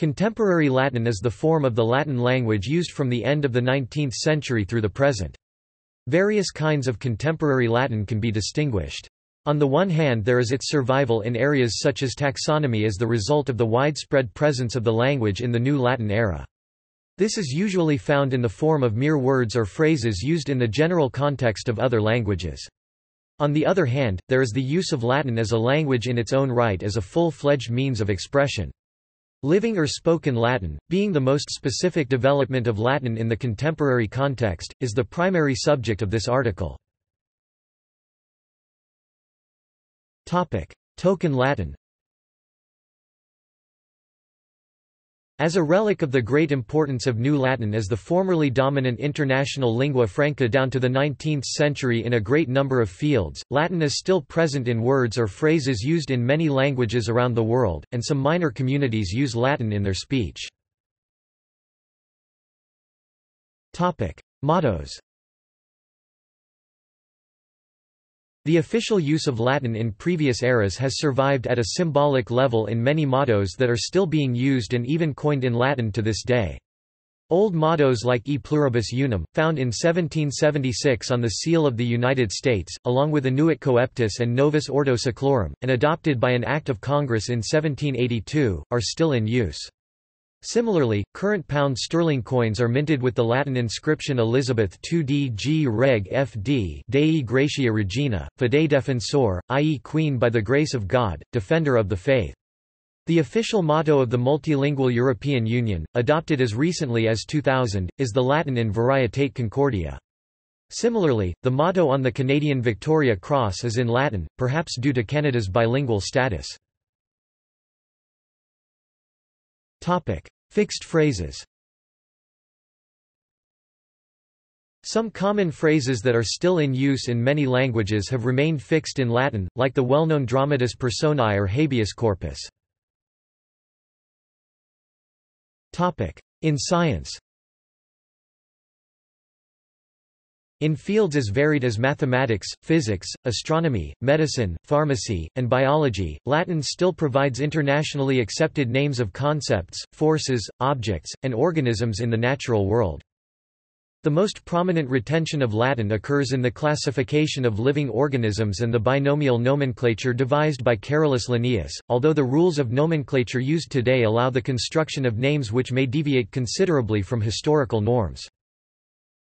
Contemporary Latin is the form of the Latin language used from the end of the 19th century through the present. Various kinds of contemporary Latin can be distinguished. On the one hand there is its survival in areas such as taxonomy as the result of the widespread presence of the language in the New Latin era. This is usually found in the form of mere words or phrases used in the general context of other languages. On the other hand, there is the use of Latin as a language in its own right as a full-fledged means of expression. Living or spoken Latin, being the most specific development of Latin in the contemporary context, is the primary subject of this article. Token Latin As a relic of the great importance of New Latin as the formerly dominant international lingua franca down to the 19th century in a great number of fields, Latin is still present in words or phrases used in many languages around the world, and some minor communities use Latin in their speech. Mottos The official use of Latin in previous eras has survived at a symbolic level in many mottos that are still being used and even coined in Latin to this day. Old mottos like E pluribus unum, found in 1776 on the seal of the United States, along with Annuit coeptis and Novus Ordo Seclorum, and adopted by an Act of Congress in 1782, are still in use. Similarly, current pound sterling coins are minted with the Latin inscription Elizabeth II DG Reg FD Dei Gratia Regina, Fidei Defensor, i.e. Queen by the grace of God, Defender of the Faith. The official motto of the multilingual European Union, adopted as recently as 2000, is the Latin in Varietate Concordia. Similarly, the motto on the Canadian Victoria Cross is in Latin, perhaps due to Canada's bilingual status. Topic: Fixed phrases. Some common phrases that are still in use in many languages have remained fixed in Latin, like the well-known dramatis personae or habeas corpus. Topic: In science. In fields as varied as mathematics, physics, astronomy, medicine, pharmacy, and biology, Latin still provides internationally accepted names of concepts, forces, objects, and organisms in the natural world. The most prominent retention of Latin occurs in the classification of living organisms and the binomial nomenclature devised by Carolus Linnaeus, although the rules of nomenclature used today allow the construction of names which may deviate considerably from historical norms.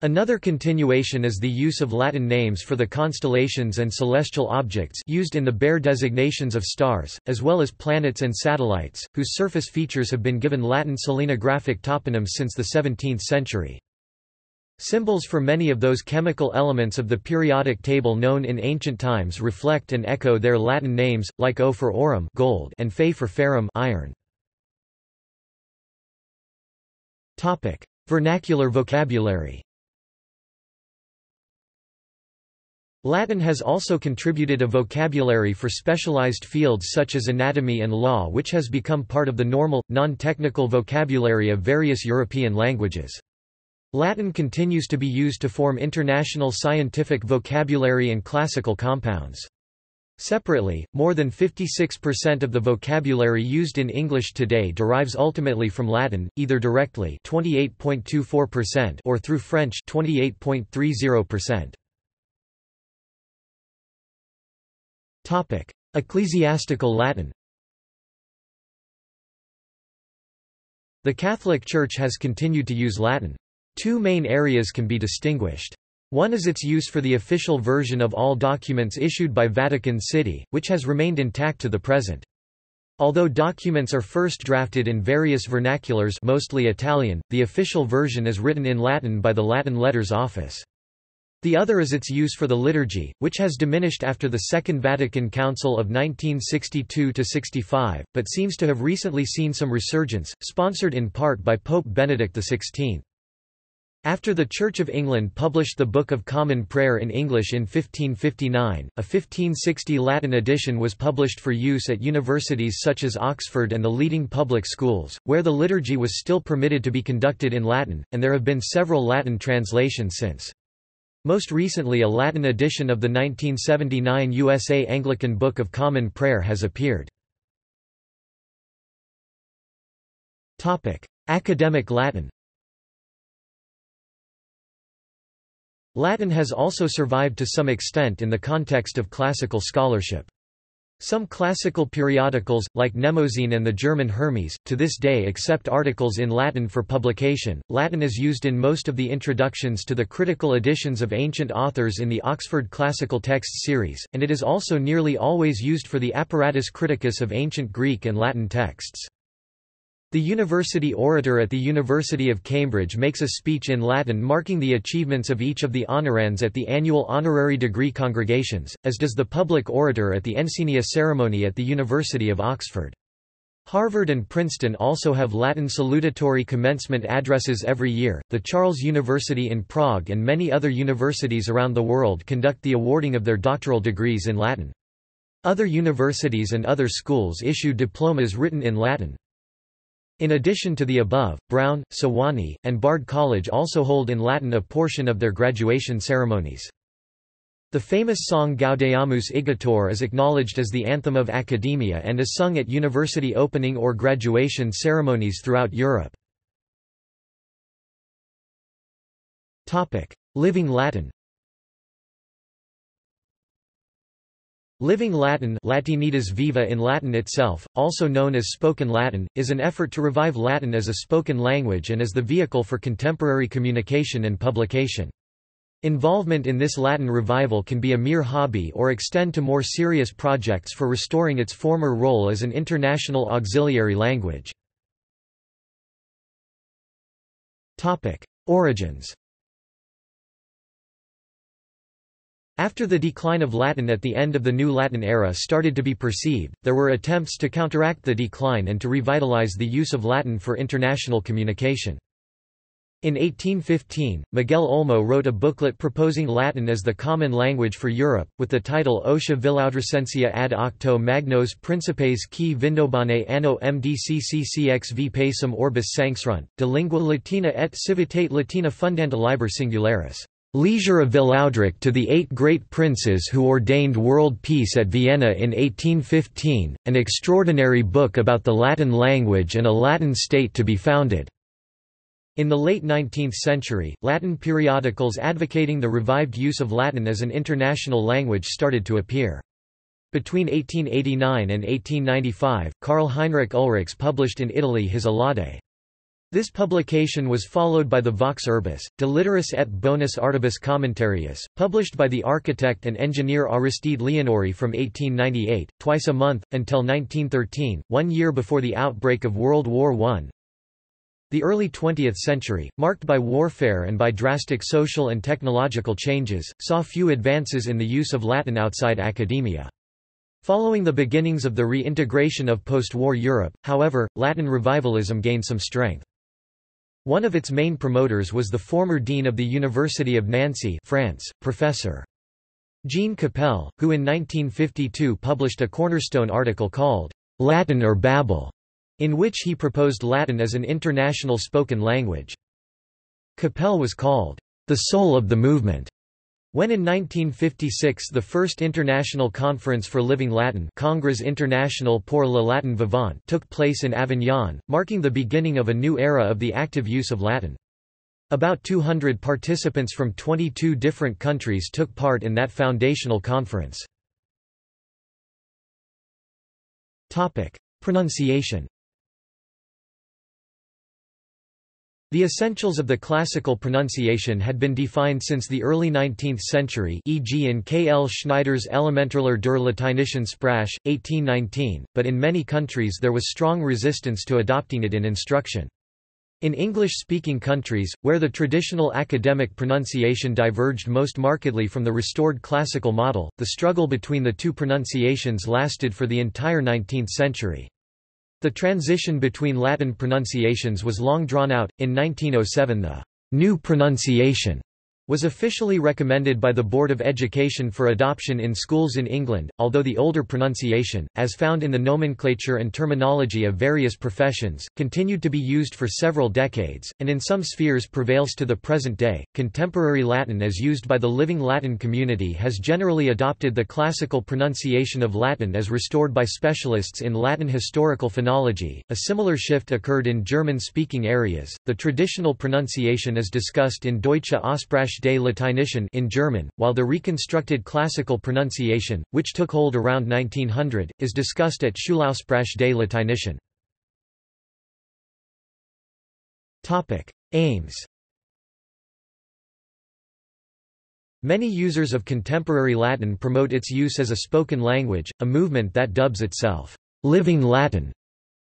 Another continuation is the use of Latin names for the constellations and celestial objects used in the bare designations of stars, as well as planets and satellites, whose surface features have been given Latin selenographic toponyms since the 17th century. Symbols for many of those chemical elements of the periodic table known in ancient times reflect and echo their Latin names, like Au for aurum gold and Fe for ferrum iron. Vernacular vocabulary Latin has also contributed a vocabulary for specialized fields such as anatomy and law which has become part of the normal, non-technical vocabulary of various European languages. Latin continues to be used to form international scientific vocabulary and classical compounds. Separately, more than 56% of the vocabulary used in English today derives ultimately from Latin, either directly 28.24% or through French 28.30%. Topic: Ecclesiastical Latin. The Catholic Church has continued to use Latin. Two main areas can be distinguished. One is its use for the official version of all documents issued by Vatican City, which has remained intact to the present. Although documents are first drafted in various vernaculars mostly Italian, the official version is written in Latin by the Latin Letters Office. The other is its use for the liturgy, which has diminished after the Second Vatican Council of 1962–65, but seems to have recently seen some resurgence, sponsored in part by Pope Benedict XVI. After the Church of England published the Book of Common Prayer in English in 1559, a 1560 Latin edition was published for use at universities such as Oxford and the leading public schools, where the liturgy was still permitted to be conducted in Latin, and there have been several Latin translations since. Most recently a Latin edition of the 1979 USA Anglican Book of Common Prayer has appeared. Academic Latin Latin has also survived to some extent in the context of classical scholarship. Some classical periodicals, like Mnemosyne and the German Hermes, to this day accept articles in Latin for publication. Latin is used in most of the introductions to the critical editions of ancient authors in the Oxford Classical Texts series, and it is also nearly always used for the apparatus criticus of ancient Greek and Latin texts. The university orator at the University of Cambridge makes a speech in Latin marking the achievements of each of the honorands at the annual honorary degree congregations, as does the public orator at the Encaenia ceremony at the University of Oxford. Harvard and Princeton also have Latin salutatory commencement addresses every year. The Charles University in Prague and many other universities around the world conduct the awarding of their doctoral degrees in Latin. Other universities and other schools issue diplomas written in Latin. In addition to the above, Brown, Sewanee, and Bard College also hold in Latin a portion of their graduation ceremonies. The famous song Gaudeamus Igitur is acknowledged as the anthem of academia and is sung at university opening or graduation ceremonies throughout Europe. Living Latin Living Latin Latinitas viva in Latin itself, also known as spoken Latin, is an effort to revive Latin as a spoken language and as the vehicle for contemporary communication and publication. Involvement in this Latin revival can be a mere hobby or extend to more serious projects for restoring its former role as an international auxiliary language. Origins After the decline of Latin at the end of the New Latin era started to be perceived, there were attempts to counteract the decline and to revitalize the use of Latin for international communication. In 1815, Miguel Olmo wrote a booklet proposing Latin as the common language for Europe, with the title Otia Villaudricensia ad octo magnos principes qui vindobane anno mdcccxv pacem orbis sanxerunt, de lingua latina et civitate latina fundanda liber singularis. Leisure of Villaudric to the Eight Great Princes who ordained world peace at Vienna in 1815, an extraordinary book about the Latin language and a Latin state to be founded. In the late 19th century, Latin periodicals advocating the revived use of Latin as an international language started to appear. Between 1889 and 1895, Karl Heinrich Ulrichs published in Italy his Alaudae. This publication was followed by the Vox Urbis, De Literis et Bonus Artibus Commentarius, published by the architect and engineer Aristide Leonori from 1898, twice a month, until 1913, one year before the outbreak of World War I. The early 20th century, marked by warfare and by drastic social and technological changes, saw few advances in the use of Latin outside academia. Following the beginnings of the reintegration of post-war Europe, however, Latin revivalism gained some strength. One of its main promoters was the former dean of the University of Nancy France, Professor. Jean Capelle, who in 1952 published a cornerstone article called, "'Latin or Babel", in which he proposed Latin as an international spoken language. Capelle was called, "'the soul of the movement' When in 1956 the first International Conference for Living Latin Congrès International pour le Latin Vivant took place in Avignon, marking the beginning of a new era of the active use of Latin. About 200 participants from 22 different countries took part in that foundational conference. Pronunciation The essentials of the classical pronunciation had been defined since the early 19th century e.g. in K. L. Schneider's Elementarlehre der Lateinischen Sprache, 1819, but in many countries there was strong resistance to adopting it in instruction. In English-speaking countries, where the traditional academic pronunciation diverged most markedly from the restored classical model, the struggle between the two pronunciations lasted for the entire 19th century. The transition between Latin pronunciations was long drawn out. In 1907, the new pronunciation was officially recommended by the Board of Education for adoption in schools in England, although the older pronunciation, as found in the nomenclature and terminology of various professions, continued to be used for several decades, and in some spheres prevails to the present day. Contemporary Latin as used by the living Latin community has generally adopted the classical pronunciation of Latin as restored by specialists in Latin historical phonology. A similar shift occurred in German-speaking areas. The traditional pronunciation is discussed in Deutsche Aussprache des Lateinischen in German, while the reconstructed classical pronunciation, which took hold around 1900, is discussed at Schulaussprache des Lateinischen. Topic: Aims. Many users of contemporary Latin promote its use as a spoken language, a movement that dubs itself living Latin.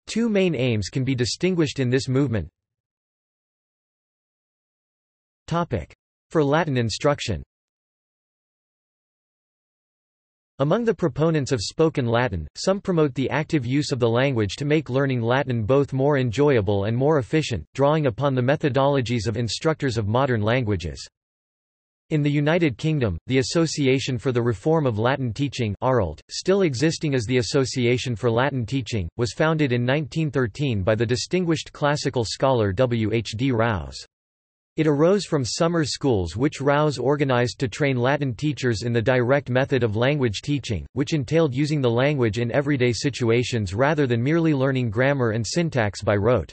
Two main aims can be distinguished in this movement. Topic: for Latin instruction Among the proponents of spoken Latin, some promote the active use of the language to make learning Latin both more enjoyable and more efficient, drawing upon the methodologies of instructors of modern languages. In the United Kingdom, the Association for the Reform of Latin Teaching ARLT, still existing as the Association for Latin Teaching, was founded in 1913 by the distinguished classical scholar W. H. D. Rouse. It arose from summer schools which Rouse organized to train Latin teachers in the direct method of language teaching, which entailed using the language in everyday situations rather than merely learning grammar and syntax by rote.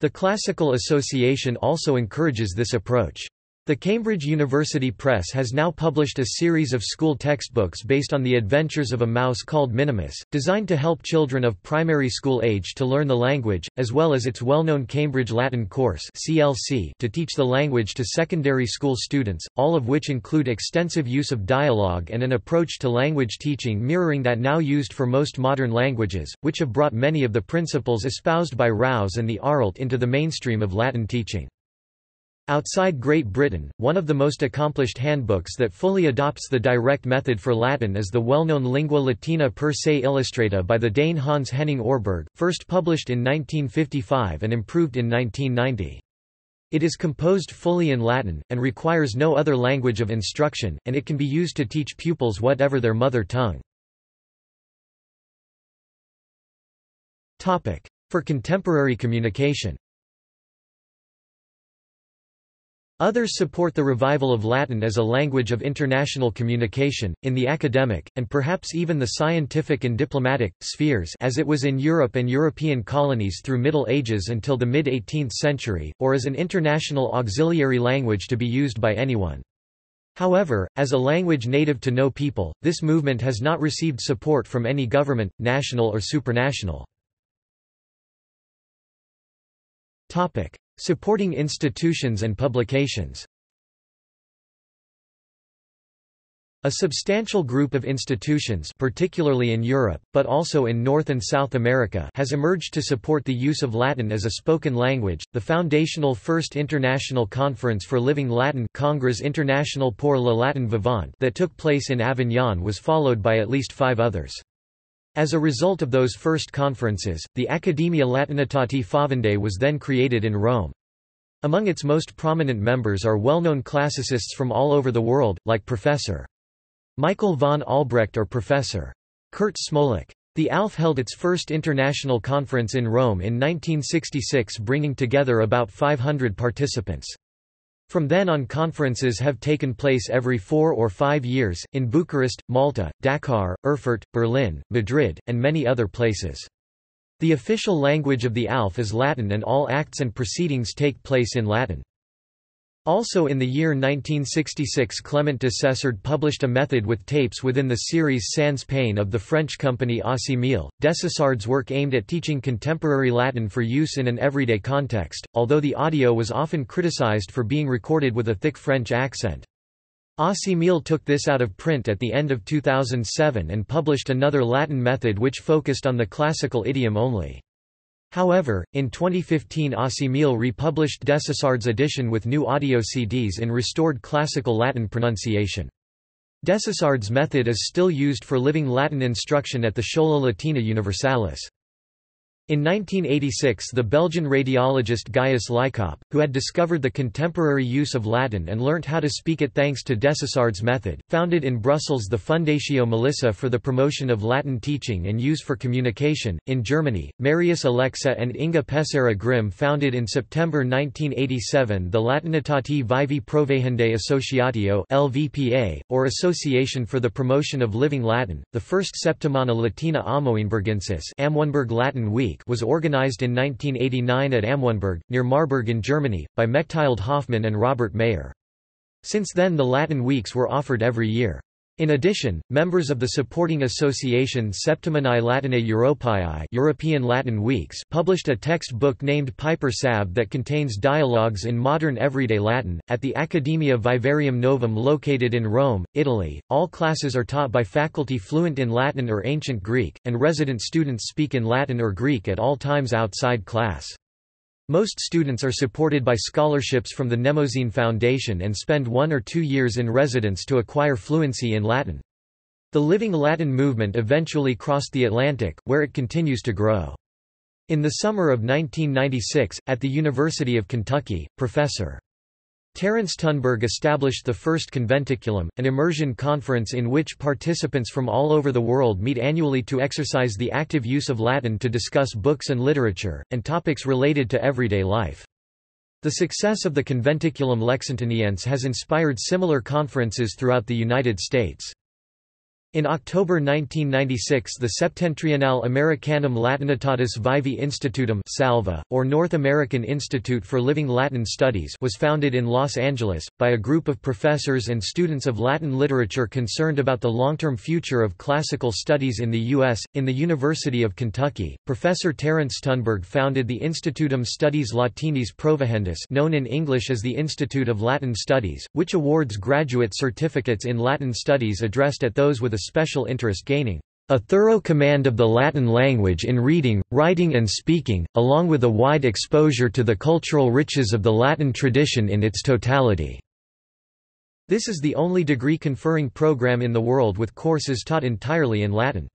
The Classical Association also encourages this approach. The Cambridge University Press has now published a series of school textbooks based on the adventures of a mouse called Minimus, designed to help children of primary school age to learn the language, as well as its well-known Cambridge Latin course (CLC) to teach the language to secondary school students, all of which include extensive use of dialogue and an approach to language teaching mirroring that now used for most modern languages, which have brought many of the principles espoused by Rouse and the ARLT into the mainstream of Latin teaching. Outside Great Britain, one of the most accomplished handbooks that fully adopts the direct method for Latin is the well-known Lingua Latina per se illustrata by the Dane Hans Henning Orberg, first published in 1955 and improved in 1990. It is composed fully in Latin, and requires no other language of instruction, and it can be used to teach pupils whatever their mother tongue. For contemporary communication Others support the revival of Latin as a language of international communication, in the academic, and perhaps even the scientific and diplomatic, spheres as it was in Europe and European colonies through Middle Ages until the mid-18th century, or as an international auxiliary language to be used by anyone. However, as a language native to no people, this movement has not received support from any government, national or supranational. Supporting institutions and publications A substantial group of institutions particularly in Europe, but also in North and South America has emerged to support the use of Latin as a spoken language. The foundational First International Conference for Living Latin Congrès International pour le Latin Vivant that took place in Avignon was followed by at least five others. As a result of those first conferences, the Academia Latinitati Fovendae was then created in Rome. Among its most prominent members are well-known classicists from all over the world, like Professor. Michael von Albrecht or Professor. Kurt Smolak. The ALF held its first international conference in Rome in 1966 bringing together about 500 participants. From then on conferences have taken place every four or five years, in Bucharest, Malta, Dakar, Erfurt, Berlin, Madrid, and many other places. The official language of the ALF is Latin and all acts and proceedings take place in Latin. Also in the year 1966 Clement Desessard published a method with tapes within the series Sans Peine of the French company Assimil. Desessard's work aimed at teaching contemporary Latin for use in an everyday context, although the audio was often criticized for being recorded with a thick French accent. Assimil took this out of print at the end of 2007 and published another Latin method which focused on the classical idiom only. However, in 2015 Assimil republished Desessard's edition with new audio CDs in restored classical Latin pronunciation. Desessard's method is still used for living Latin instruction at the Schola Latina Universalis. In 1986 the Belgian radiologist Gaius Licoppe, who had discovered the contemporary use of Latin and learnt how to speak it thanks to Desessard's method, founded in Brussels the Fundatio Melissa for the promotion of Latin teaching and use for communication. In Germany, Marius Alexa and Inga Pessera Grimm founded in September 1987 the Latinitati Vivae Provehendae Associatio (LVPA), or Association for the Promotion of Living Latin, the first Septimana Latina Amoeneburgensis Amöneburg Latin Week Was organized in 1989 at Amöneburg, near Marburg in Germany, by Mechthild Hoffmann and Robert Mayer. Since then the Latin Weeks were offered every year. In addition, members of the supporting association Septimanae Latinae Europae European Latin Weeks published a textbook named Piper Salve that contains dialogues in modern everyday Latin. At the Academia Vivarium Novum located in Rome, Italy, all classes are taught by faculty fluent in Latin or Ancient Greek, and resident students speak in Latin or Greek at all times outside class. Most students are supported by scholarships from the Mnemosyne Foundation and spend one or two years in residence to acquire fluency in Latin. The Living Latin movement eventually crossed the Atlantic, where it continues to grow. In the summer of 1996, at the University of Kentucky, Professor. Terence Tunberg established the first Conventiculum, an immersion conference in which participants from all over the world meet annually to exercise the active use of Latin to discuss books and literature, and topics related to everyday life. The success of the Conventiculum Lexingtoniense has inspired similar conferences throughout the United States. In October 1996 the Septentrionale Americanum Latinitatis Vivae Institutum SALVI, or North American Institute for Living Latin Studies was founded in Los Angeles, by a group of professors and students of Latin literature concerned about the long-term future of classical studies in the U.S. In the University of Kentucky, Professor Terence Tunberg founded the Institutum Studiis Latinis Provehendis known in English as the Institute of Latin Studies, which awards graduate certificates in Latin studies addressed at those with a special interest gaining a thorough command of the Latin language in reading, writing and speaking, along with a wide exposure to the cultural riches of the Latin tradition in its totality." This is the only degree-conferring program in the world with courses taught entirely in Latin.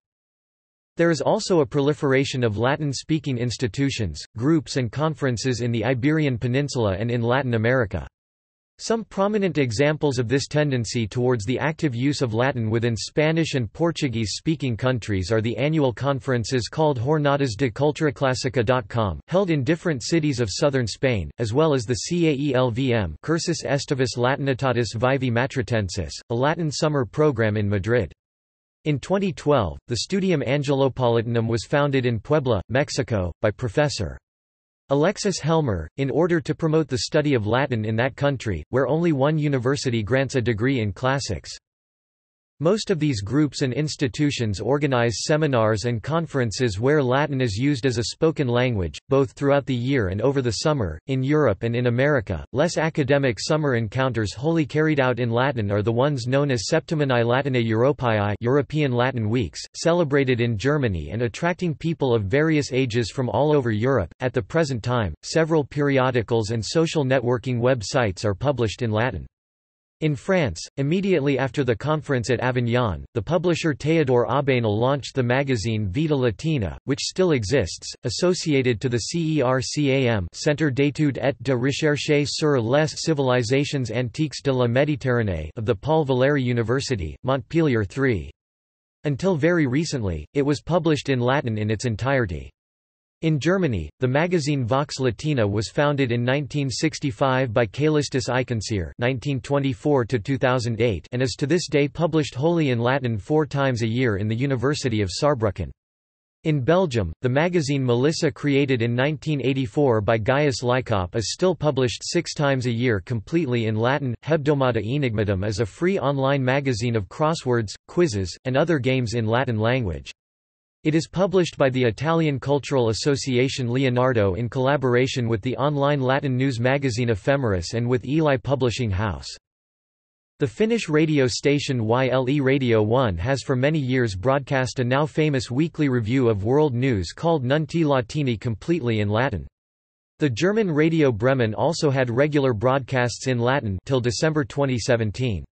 There is also a proliferation of Latin-speaking institutions, groups and conferences in the Iberian Peninsula and in Latin America. Some prominent examples of this tendency towards the active use of Latin within Spanish and Portuguese-speaking countries are the annual conferences called Jornadas de Cultura Culturaclásica.com, held in different cities of southern Spain, as well as the CAELVM Cursus Aestivus Latinitatis Vivae Matritensis, a Latin summer program in Madrid. In 2012, the Studium Angelopolitanum was founded in Puebla, Mexico, by Professor. Alexis Hellmer, in order to promote the study of Latin in that country, where only one university grants a degree in classics. Most of these groups and institutions organize seminars and conferences where Latin is used as a spoken language, both throughout the year and over the summer. In Europe and in America, less academic summer encounters wholly carried out in Latin are the ones known as Septimanae Latinae Europae European Latin Weeks, celebrated in Germany and attracting people of various ages from all over Europe. At the present time, several periodicals and social networking websites are published in Latin. In France, immediately after the conference at Avignon, the publisher Théodore Aubanel launched the magazine Vita Latina, which still exists, associated to the CERCAM Centre d'études et de recherche sur les civilisations antiques de la Méditerranée of the Paul Valéry University, Montpellier III. Until very recently, it was published in Latin in its entirety. In Germany, the magazine Vox Latina was founded in 1965 by Caelestis Eichenseer (1924–2008) and is to this day published wholly in Latin four times a year in the University of Saarbrücken. In Belgium, the magazine Melissa created in 1984 by Gaius Licoppe is still published six times a year completely in Latin. Hebdomada Aenigmatum is a free online magazine of crosswords, quizzes, and other games in Latin language. It is published by the Italian cultural association Leonardo in collaboration with the online Latin news magazine Ephemeris and with Eli Publishing House. The Finnish radio station YLE Radio 1 has for many years broadcast a now famous weekly review of world news called Nuntii Latini completely in Latin. The German Radio Bremen also had regular broadcasts in Latin till December 2017.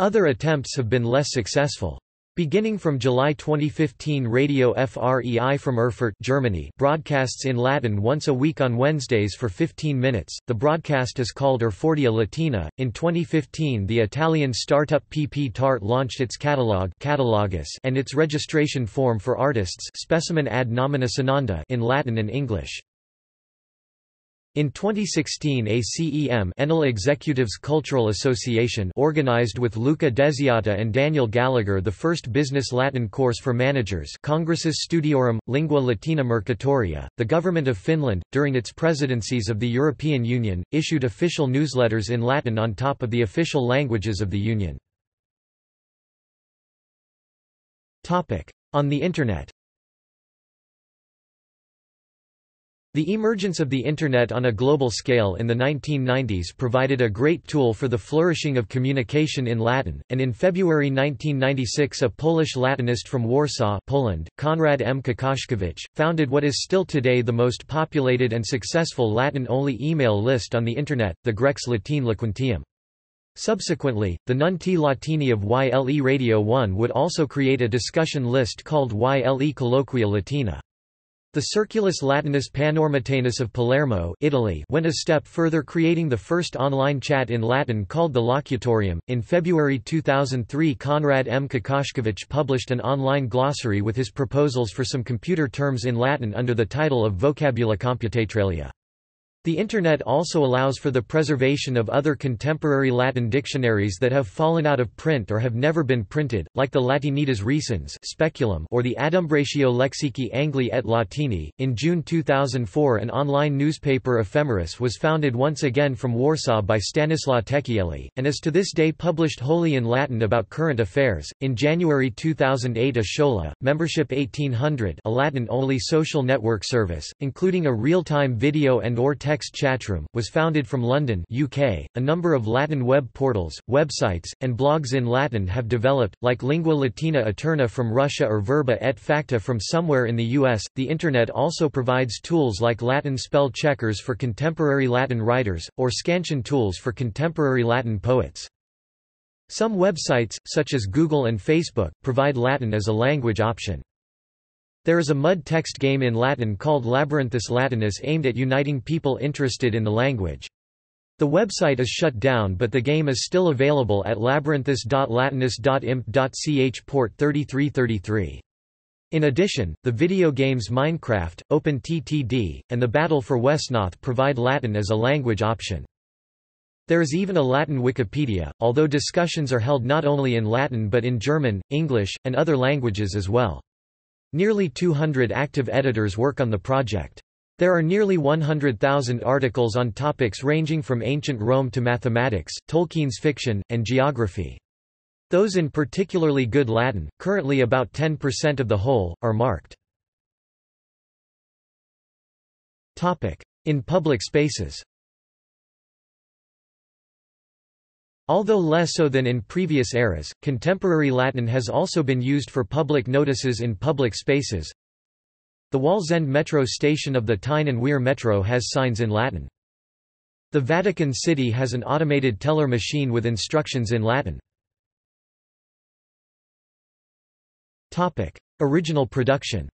Other attempts have been less successful. Beginning from July 2015 Radio FREI from Erfurt Germany broadcasts in Latin once a week on Wednesdays for 15 minutes. The broadcast is called Erfordia Latina. In 2015 the Italian startup PP Tart launched its catalog Catalogus and its registration form for artists Specimen ad nomina sonanda in Latin and English. In 2016 a CEM Enel Executives Cultural Association organized with Luca Desiata and Daniel Gallagher the first business Latin course for managers Congressus Studiorum, Lingua Latina Mercatoria. The government of Finland, during its presidencies of the European Union, issued official newsletters in Latin on top of the official languages of the Union. On the Internet The emergence of the Internet on a global scale in the 1990s provided a great tool for the flourishing of communication in Latin, and in February 1996 a Polish Latinist from Warsaw Poland, Konrad M. Kokoszkiewicz, founded what is still today the most populated and successful Latin-only email list on the Internet, the Grex Latine Loquentium. Subsequently, the Nuntii Latini of YLE Radio 1 would also create a discussion list called YLE Colloquia Latina. The Circulus Latinus Panormitanus of Palermo Italy went a step further creating the first online chat in Latin called the Locutorium. In February 2003 Konrad M. Kokoszkiewicz published an online glossary with his proposals for some computer terms in Latin under the title of Vocabula Computatralia. The Internet also allows for the preservation of other contemporary Latin dictionaries that have fallen out of print or have never been printed, like the Latinitas recens Speculum or the Adumbratio Lexici Angli et Latini. In June 2004, an online newspaper Ephemeris was founded once again from Warsaw by Stanislaw Tekieli, and is to this day published wholly in Latin about current affairs. In January 2008, Ashola, membership 1800, a Latin-only social network service, including a real-time video and or text Text Chatroom, was founded from London UK. .A number of Latin web portals, websites, and blogs in Latin have developed, like Lingua Latina Aeterna from Russia or Verba et Facta from somewhere in the US. The Internet also provides tools like Latin spell checkers for contemporary Latin writers, or scansion tools for contemporary Latin poets. Some websites, such as Google and Facebook, provide Latin as a language option. There is a mud text game in Latin called Labyrinthus Latinus aimed at uniting people interested in the language. The website is shut down but the game is still available at labyrinthus.latinus.imp.ch port 3333. In addition, the video games Minecraft, OpenTTD, and the Battle for Wesnoth provide Latin as a language option. There is even a Latin Wikipedia, although discussions are held not only in Latin but in German, English, and other languages as well. Nearly 200 active editors work on the project. There are nearly 100,000 articles on topics ranging from ancient Rome to mathematics, Tolkien's fiction, and geography. Those in particularly good Latin, currently about 10% of the whole, are marked. In public spaces Although less so than in previous eras, contemporary Latin has also been used for public notices in public spaces. The Wallsend metro station of the Tyne and Wear metro has signs in Latin. The Vatican City has an automated teller machine with instructions in Latin. Topic: Original production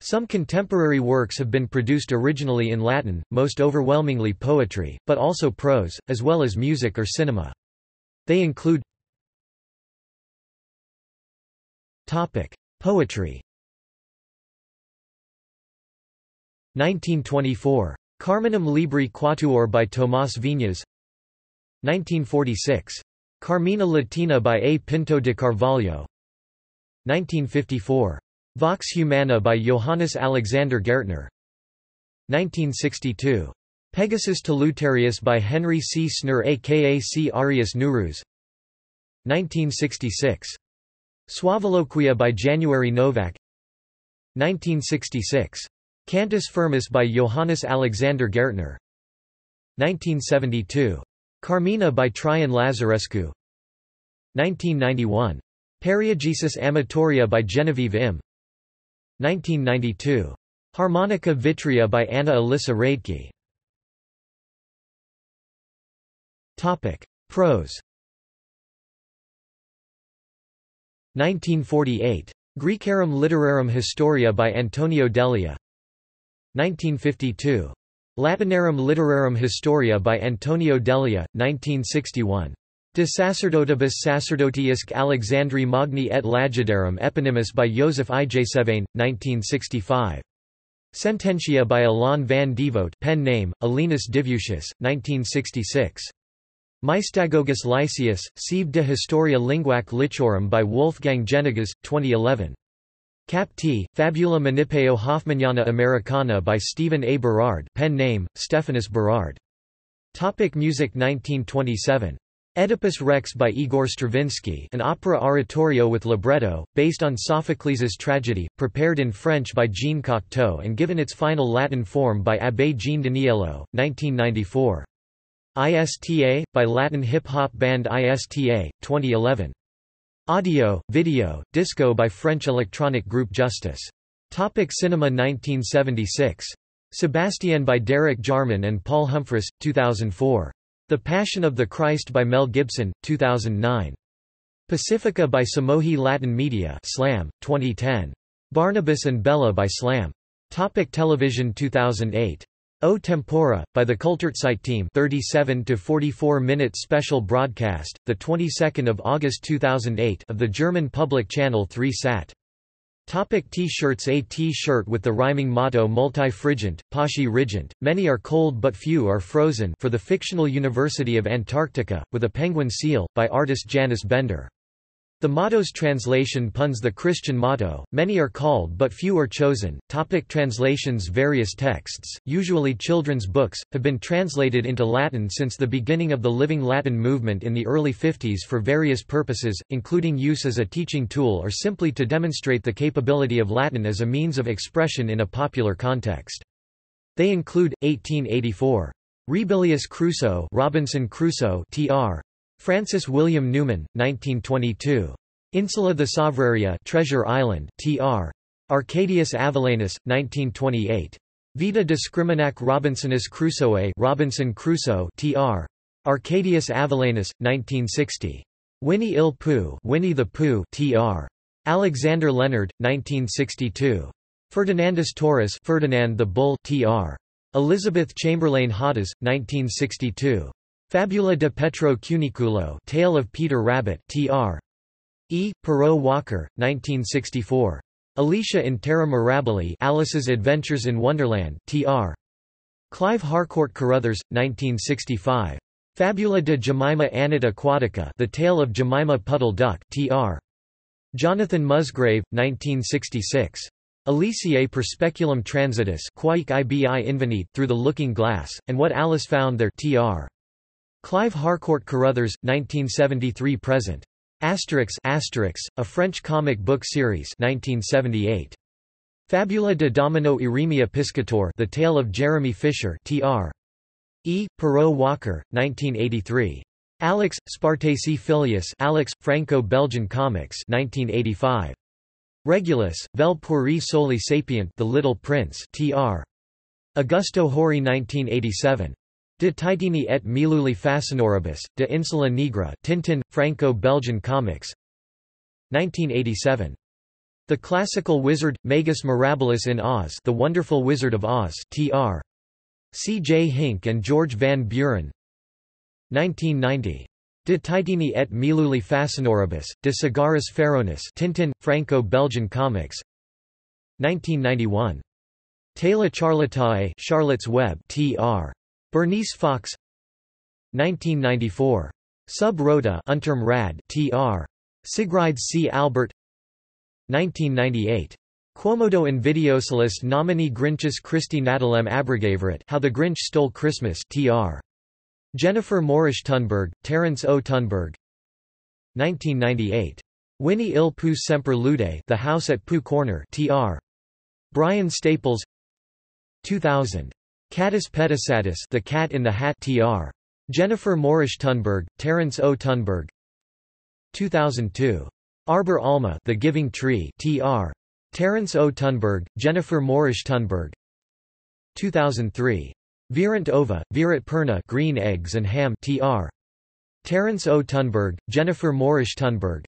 Some contemporary works have been produced originally in Latin, most overwhelmingly poetry, but also prose, as well as music or cinema. They include Poetry 1924. Carminum Libri Quatuor by Tomás Viñas 1946. Carmina Latina by A. Pinto de Carvalho 1954. Vox Humana by Johannes Alexander Gärtner 1962. Pegasus Tolutarius by Henry C. Schnur aka C. Arius Nurus 1966. Suaviloquia by January Novak 1966. Cantus Firmus by Johannes Alexander Gärtner 1972. Carmina by Traian Lazarescu 1991. Periegesis Amatoria by Genevieve Im 1992. Harmonica Vitrea by Anna Elissa Radke. Topic: Prose. 1948. Graecarum Literarum Historia by Antonio Delia 1952. Latinarum Literarum Historia by Antonio Delia, 1961. De sacerdotibus sacerdotiisque Alexandri Magni et Lagidarum eponymus by Joseph IJsewijn, 1965. Sententia by Alain van Dievoet pen name, Alanus Divutius, 1966. Mystagogus Lycius, Sive de Historia Linguae Lyciorum by Wolfgang Jenniges, 2011. Cap T, Fabula Manipeo Hoffmanniana Americana by Stephen A. Berard pen name, Stephanus Berard. Topic music 1927. Oedipus Rex by Igor Stravinsky an opera oratorio with libretto, based on Sophocles' tragedy, prepared in French by Jean Cocteau and given its final Latin form by Abbé Jean Daniélou, 1994. ISTA, by Latin hip-hop band ISTA, 2011. Audio, video, disco by French electronic group Justice. Topic cinema 1976. Sebastian by Derek Jarman and Paul Humfress, 2004. The Passion of the Christ by Mel Gibson, 2009. Pacifica by Samohi Latin Media Slam, 2010. Barnabas and Bella by Slam. Topic television 2008. O Tempora, by the Kulturzeit team 37 to 44 minute special broadcast, the 22nd of August 2008 of the German public channel 3 Sat. Topic T-shirts A T-shirt with the rhyming motto Multi frigent, pauci rigent, many are cold but few are frozen for the fictional University of Antarctica, with a penguin seal, by artist Janus Bender. The motto's translation puns the Christian motto, many are called but few are chosen. Topic translations Various texts, usually children's books, have been translated into Latin since the beginning of the Living Latin movement in the early 50s for various purposes, including use as a teaching tool or simply to demonstrate the capability of Latin as a means of expression in a popular context. They include, 1884. Rebilius Cruso Robinson Crusoe tr. Francis William Newman, 1922. Insula Thesauraria Treasure Island, tr. Arcadius Avellanus, 1928. Vita Discriminaque Robinsonis Crusoe Robinson Crusoe tr. Arcadius Avellanus, 1960. Winnie il Pooh Winnie the Pooh tr. Alexander Lenard, 1962. Ferdinandus Taurus Ferdinand the Bull tr. Elizabeth Chamberlain Hadas, 1962. Fabula de Petro Cuniculo Tale of Peter Rabbit tr. E. Perot Walker, 1964. Alicia in Terra Mirabile Alice's Adventures in Wonderland tr. Clive Harcourt Carruthers, 1965. Fabula de Jemima Anate Aquatica The Tale of Jemima Puddle Duck tr. Jonathan Musgrave, 1966. Aliciae per speculum transitus through the looking glass, and what Alice found there tr. Clive Harcourt Carruthers, 1973–present. Asterix Asterix, a French comic book series 1978. Fabula de Domino Iremia Piscator The Tale of Jeremy Fisher tr. E. Perot Walker, 1983. Alix, Spartaci Filius Alix, Franco-Belgian Comics 1985. Regulus, Vel pueri soli sapiunt The Little Prince tr. Augusto Haury 1987. De Titini et Miluli Facinoribus, de Insula Nigra Tintin, Franco-Belgian Comics 1987. The Classical Wizard, Magus Mirabilis in Oz The Wonderful Wizard of Oz tr. C. J. Hink and George Van Buren 1990. De Titini et Miluli Facinoribus, de Sigaris Pharaonis Tintin, Franco-Belgian Comics 1991. Tela Charlottae Charlotte's Web tr. Bernice Fox 1994. Sub Rota Unterm Rad tr. Sigrid C. Albert 1998. Quomodo invidiosilis nomini Grinchus Christi Natalem abrogaveret How the Grinch Stole Christmas tr. Jennifer Morrish Tunberg, Terence O. Tunberg 1998. Winnie il Pooh Semper Lude The House at Pooh Corner tr. Brian Staples 2000. Cattus Petasatus The Cat in the Hat tr. Jennifer Morrish Tunberg, Terence O. Tunberg 2002. Arbor Alma The Giving Tree tr. Terence O. Tunberg, Jennifer Morrish Tunberg 2003. Virent Ova, Viret Perna Green Eggs and Ham tr. Terence O. Tunberg, Jennifer Morrish Tunberg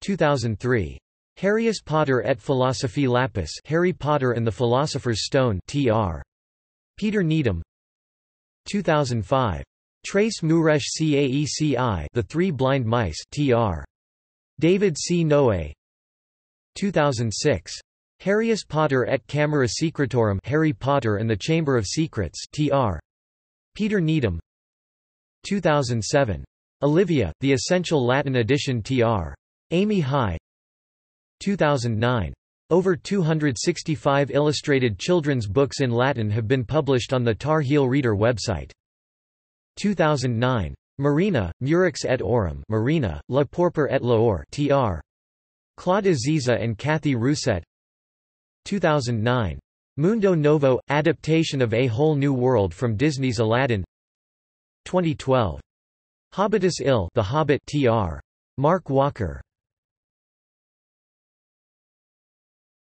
2003. Harrius Potter et Philosophi Lapis Harry Potter and the Philosopher's Stone tr. Peter Needham 2005. Tres Mures Caeci The Three Blind Mice tr. David C. Noe 2006. Harrius Potter et Camera Secretorum Harry Potter and the Chamber of Secrets tr. Peter Needham 2007. Olivia, The Essential Latin Edition tr. Amy High 2009. Over 265 illustrated children's books in Latin have been published on the Tar Heel Reader website. 2009. Marina, Murex et Aurum Marina, La Pourpre et l'Or tr. Claude Aziza and Kathy Rousset 2009. Mundo Novo – Adaptation of A Whole New World from Disney's Aladdin 2012. Hobbitus Ille The Hobbit tr. Mark Walker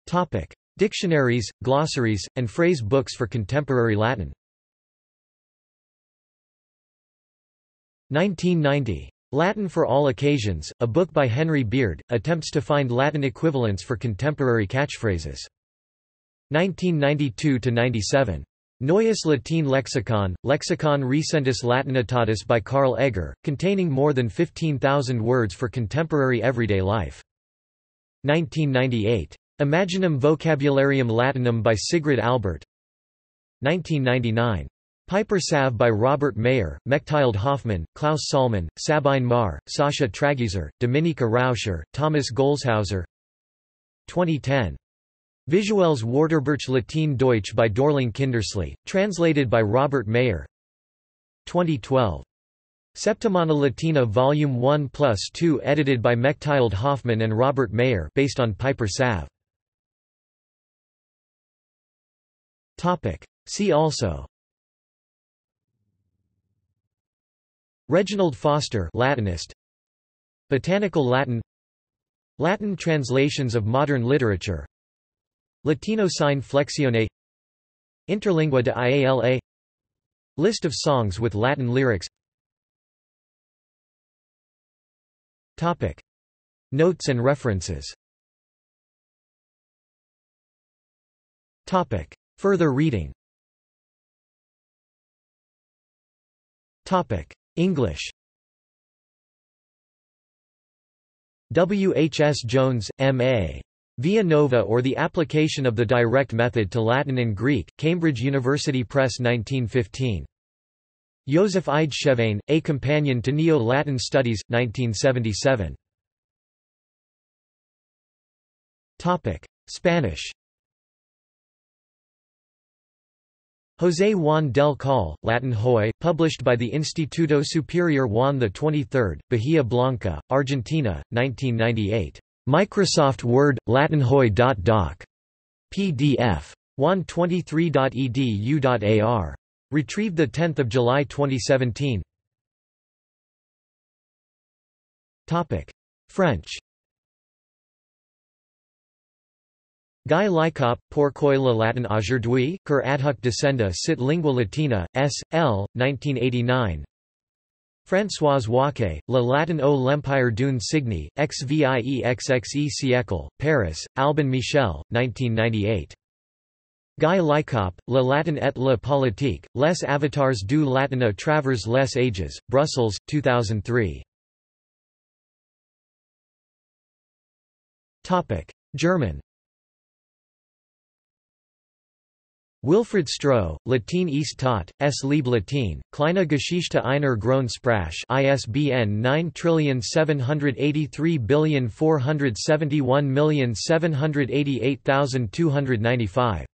Topic. Dictionaries, glossaries, and phrase books for contemporary Latin 1990. Latin for All Occasions, a book by Henry Beard, attempts to find Latin equivalents for contemporary catchphrases. 1992–97. Neues Latin Lexicon, Lexicon Recentis Latinitatis by Karl Egger, containing more than 15,000 words for contemporary everyday life. 1998. Imaginum Vocabularium Latinum by Sigrid Albert 1999. Piper Salve by Robert Mayer, Mechthild Hoffman, Klaus Salmen, Sabine Mahr, Sascha Tragiser, Dominika Rauscher, Thomas Golshauser 2010. Visuelles Wörterbuch Latin Deutsch by Dorling Kindersley, translated by Robert Mayer 2012. Septimana Latina Volume 1 plus 2 edited by Mechthild Hoffman and Robert Mayer based on Piper Salve Topic. See also. Reginald Foster Latinist. Botanical Latin. Latin translations of modern literature. Latino sine flexione. Interlingua de Iala. List of songs with Latin lyrics. Topic. Notes and references. Topic. Further reading English W. H. S. Jones, M.A. Via Nova or the Application of the Direct Method to Latin and Greek, Cambridge University Press 1915. Joseph IJsewijn, A Companion to Neo-Latin Studies, 1977. Spanish José Juan del Cal, Latin Hoy, published by the Instituto Superior Juan XXIII, Bahía Blanca, Argentina, 1998. Microsoft Word, Latin Hoy.doc. PDF. 123.edu.ar. Retrieved 10 July 2017. French Guy Licoppe, Pourquoi le latin aujourd'hui, cur adhuc discenda sit lingua latina, S. L., 1989 Françoise Waquet, Le Latin au l'Empire d'une signe, XVIEXXE siècle, Paris, Albin Michel, 1998. Guy Licoppe, Le Latin et la politique, Les avatars du latin à travers les ages, Brussels, 2003. German Wilfried Stroh, Latin ist tot, es lebe Latin, Kleine Geschichte einer großen Sprache ISBN 9783471788295